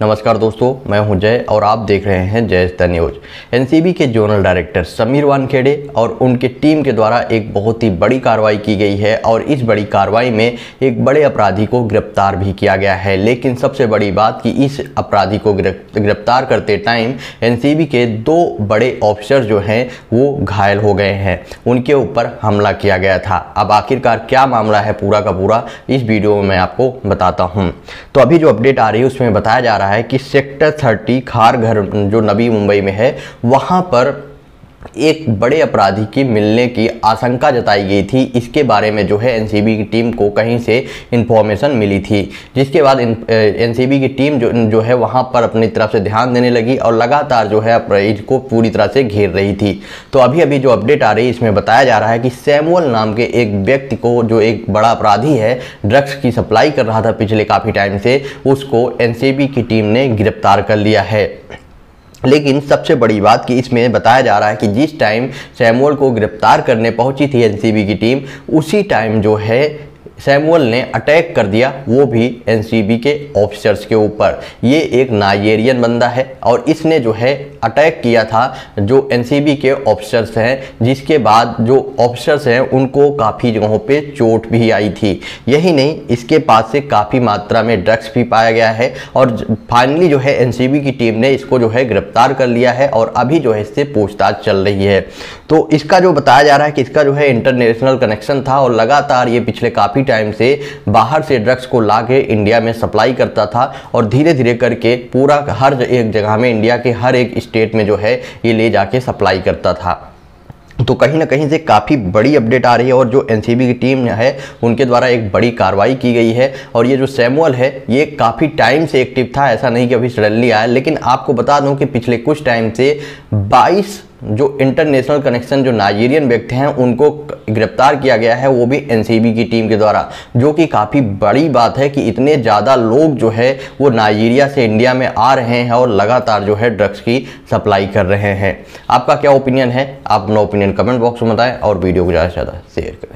नमस्कार दोस्तों, मैं हूँ जय और आप देख रहे हैं जय द न्यूज़। एनसीबी के जोनल डायरेक्टर समीर वानखेड़े और उनके टीम के द्वारा एक बहुत ही बड़ी कार्रवाई की गई है और इस बड़ी कार्रवाई में एक बड़े अपराधी को गिरफ़्तार भी किया गया है। लेकिन सबसे बड़ी बात कि इस अपराधी को गिरफ़्तार करते टाइम एनसीबी के दो बड़े ऑफिसर जो हैं, वो घायल हो गए हैं। उनके ऊपर हमला किया गया था। अब आखिरकार क्या मामला है पूरा का पूरा, इस वीडियो में मैं आपको बताता हूँ। तो अभी जो अपडेट आ रही है, उसमें बताया जा रहा है कि सेक्टर थर्टी खार घर जो नबी मुंबई में है वहाँ पर एक बड़े अपराधी की मिलने की आशंका जताई गई थी। इसके बारे में जो है एनसीबी की टीम को कहीं से इन्फॉर्मेशन मिली थी। जिसके बाद एनसीबी की टीम जो जो है वहाँ पर अपनी तरफ़ से ध्यान देने लगी और लगातार जो है अपराध को पूरी तरह से घेर रही थी। तो अभी अभी जो अपडेट आ रही है, इसमें बताया जा रहा है कि सैमुअल नाम के एक व्यक्ति को जो एक बड़ा अपराधी है ड्रग्स की सप्लाई कर रहा था पिछले काफ़ी टाइम से, उसको एनसीबी की टीम ने गिरफ़्तार कर लिया है। लेकिन सबसे बड़ी बात कि इसमें बताया जा रहा है कि जिस टाइम सैमुअल को गिरफ़्तार करने पहुँची थी एनसीबी की टीम उसी टाइम जो है सैमुअल ने अटैक कर दिया, वो भी एनसीबी के ऑफिसर्स के ऊपर। ये एक नाइजेरियन बंदा है और इसने जो है अटैक किया था, जो एनसीबी के ऑफिसर्स हैं, जिसके बाद जो ऑफिसर्स हैं, उनको काफ़ी जगहों पे चोट भी आई थी। यही नहीं, इसके पास से काफ़ी मात्रा में ड्रग्स भी पाया गया है और फाइनली जो है एनसीबी की टीम ने इसको जो है गिरफ़्तार कर लिया है और अभी जो है इससे पूछताछ चल रही है। तो इसका जो बताया जा रहा है कि इसका जो है इंटरनेशनल कनेक्शन था और लगातार ये पिछले काफ़ी टाइम से बाहर से ड्रग्स को ला के इंडिया में सप्लाई करता था और धीरे धीरे करके पूरा हर एक जगह में इंडिया के हर एक स्टेट में जो है ये ले जाके सप्लाई करता था। तो कहीं ना कहीं से काफ़ी बड़ी अपडेट आ रही है और जो एनसीबी की टीम है, उनके द्वारा एक बड़ी कार्रवाई की गई है और ये जो सैमुअल है, ये काफ़ी टाइम से एक्टिव था, ऐसा नहीं कि अभी सडनली आया। लेकिन आपको बता दूँ कि पिछले कुछ टाइम से 22 जो इंटरनेशनल कनेक्शन जो नाइजीरियन व्यक्ति हैं, उनको गिरफ़्तार किया गया है, वो भी एनसीबी की टीम के द्वारा। जो कि काफ़ी बड़ी बात है कि इतने ज़्यादा लोग जो है, वो नाइजीरिया से इंडिया में आ रहे हैं और लगातार जो है ड्रग्स की सप्लाई कर रहे हैं। आपका क्या ओपिनियन है? आप अपना ओपिनियन कमेंट बॉक्स में बताएँ और वीडियो को ज़्यादा से ज़्यादा शेयर करें।